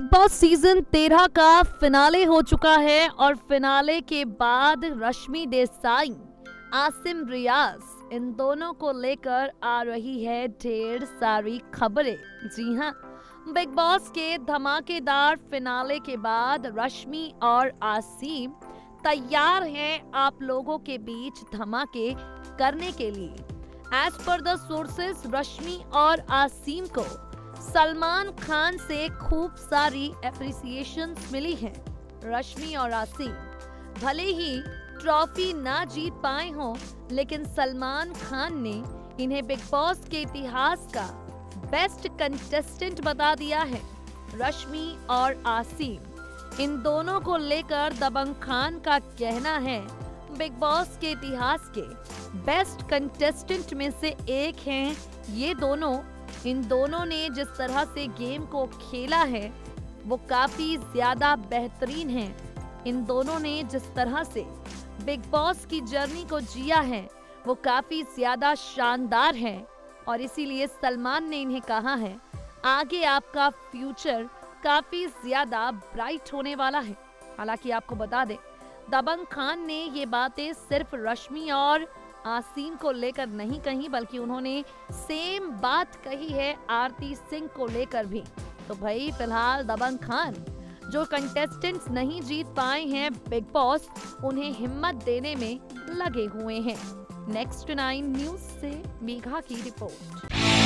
Season तेरह का finale हो चुका है और फिनाले के बाद रश्मि देसाई, आसिम रियाज, इन दोनों को लेकर आ रही है ढेर सारी खबरें। जी हाँ बिग बॉस के धमाकेदार फिनाले के बाद रश्मि और आसिम तैयार हैं आप लोगों के बीच धमाके करने के लिए। एज पर द सोर्सेस रश्मि और आसिम को सलमान खान से खूब सारी एप्रिसिएशन मिली है, रश्मि और आसिम। भले ही ट्रॉफी ना जीत पाए हों, लेकिन सलमान खान ने इन्हें बिग बॉस के इतिहास का बेस्ट कंटेस्टेंट बता दिया है, रश्मि और आसिम। इन दोनों को लेकर दबंग खान का कहना है, बिग बॉस के इतिहास के बेस्ट कंटेस्टेंट में से एक हैं, ये दोनों इन दोनों ने जिस तरह से गेम को खेला है, वो काफ़ी ज़्यादा बेहतरीन है। इन दोनों ने जिस तरह से बिग बॉस की जर्नी को जिया है, वो काफ़ी ज़्यादा शानदार है। और इसीलिए सलमान ने इन्हें कहा है, आगे आपका फ्यूचर काफ़ी ज़्यादा ब्राइट होने वाला है। हालाँकि आपको बता दें, दबंग खान ने ये बातें सिर्फ़ रश्मि और आसीम को लेकर नहीं कही, बल्कि उन्होंने सेम बात कही है आरती सिंह को लेकर भी। तो भाई, फ़िलहाल दबंग खान, जो कंटेस्टेंट्स नहीं जीत पाए हैं बिग बॉस उन्हें हिम्मत देने में लगे हुए हैं। नेक्स्ट नाइन न्यूज़ से मेघा की रिपोर्ट।